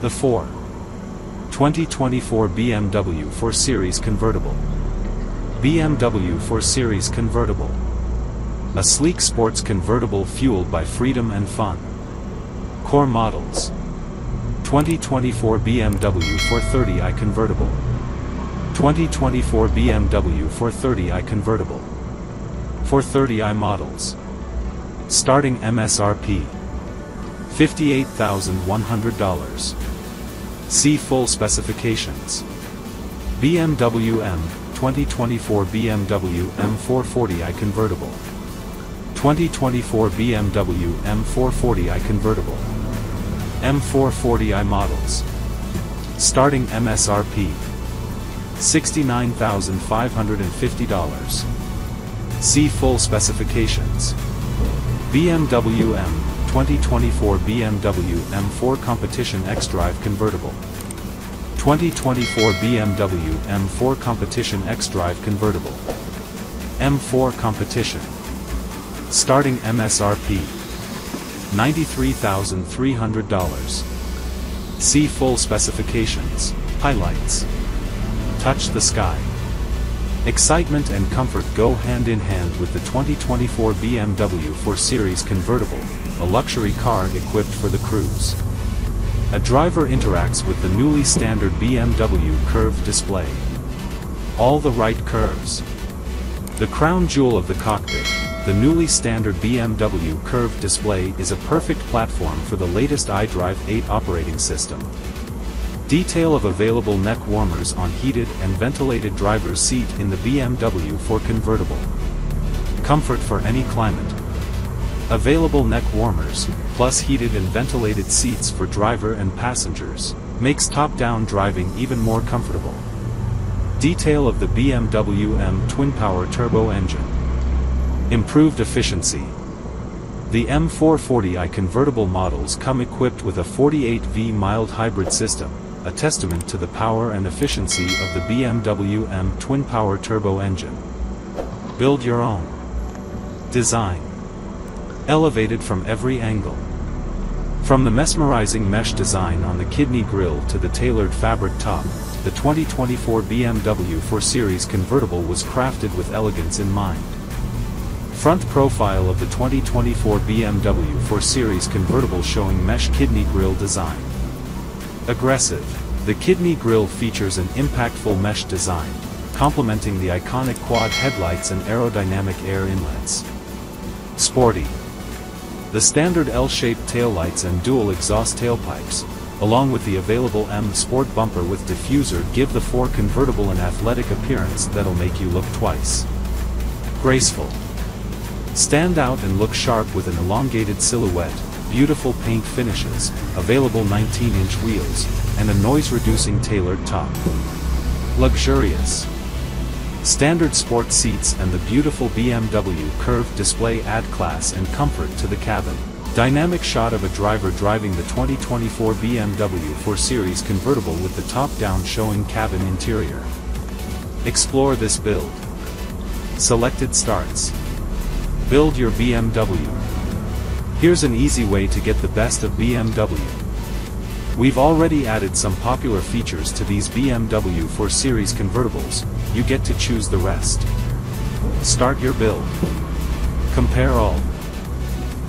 The 4. 2024 BMW 4 Series Convertible. BMW 4 Series Convertible. A sleek sports convertible fueled by freedom and fun. Core models. 2024 BMW 430i Convertible. 2024 BMW 430i Convertible. 430i models. Starting MSRP. $58,100. See full specifications. BMW M 2024 BMW M440i Convertible. 2024 BMW M440i Convertible. M440i models. Starting MSRP. $69,550. See full specifications. BMW M 2024 BMW M4 Competition X-Drive Convertible. 2024 BMW M4 Competition X-Drive Convertible. M4 Competition. Starting MSRP. $93,300. See full specifications. Highlights. Touch the sky. Excitement and comfort go hand in hand with the 2024 BMW 4 Series convertible, a luxury car equipped for the cruise. A driver interacts with the newly standard BMW curved display. All the right curves. The crown jewel of the cockpit, the newly standard BMW curved display is a perfect platform for the latest iDrive 8 operating system. Detail of available neck warmers on heated and ventilated driver's seat in the BMW 4 convertible. Comfort for any climate. Available neck warmers, plus heated and ventilated seats for driver and passengers, makes top-down driving even more comfortable. Detail of the BMW M twin-power turbo engine. Improved efficiency. The M440i convertible models come equipped with a 48V mild hybrid system, a testament to the power and efficiency of the BMW M twin-power turbo engine. Build your own. Design. Elevated from every angle. From the mesmerizing mesh design on the kidney grille to the tailored fabric top, the 2024 BMW 4 Series convertible was crafted with elegance in mind. Front profile of the 2024 BMW 4 Series convertible showing mesh kidney grille design. Aggressive. The kidney grille features an impactful mesh design, complementing the iconic quad headlights and aerodynamic air inlets. Sporty. The standard L-shaped taillights and dual exhaust tailpipes, along with the available M Sport bumper with diffuser give the 4 convertible an athletic appearance that'll make you look twice. Graceful. Stand out and look sharp with an elongated silhouette, beautiful paint finishes, available 19-inch wheels, and a noise-reducing tailored top. Luxurious. Standard sport seats and the beautiful BMW curved display add class and comfort to the cabin. Dynamic shot of a driver driving the 2024 BMW 4 Series convertible with the top-down showing cabin interior. Explore this build. Selected starts. Build your BMW. Here's an easy way to get the best of BMW. We've already added some popular features to these BMW 4 Series convertibles, you get to choose the rest. Start your build. Compare all.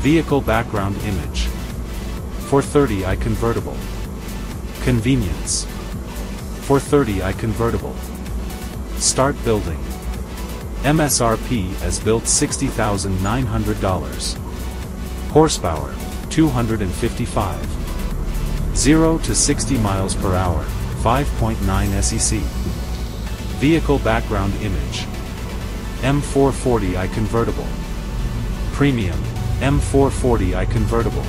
Vehicle background image. 430i convertible. Convenience. 430i convertible. Start building. MSRP as built $60,900. Horsepower, 255. 0 to 60 miles per hour, 5.9 SEC. Vehicle background image. M440i convertible. Premium, M440i convertible.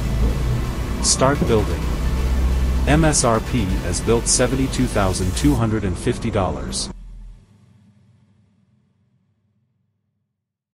Start building. MSRP as built $72,250.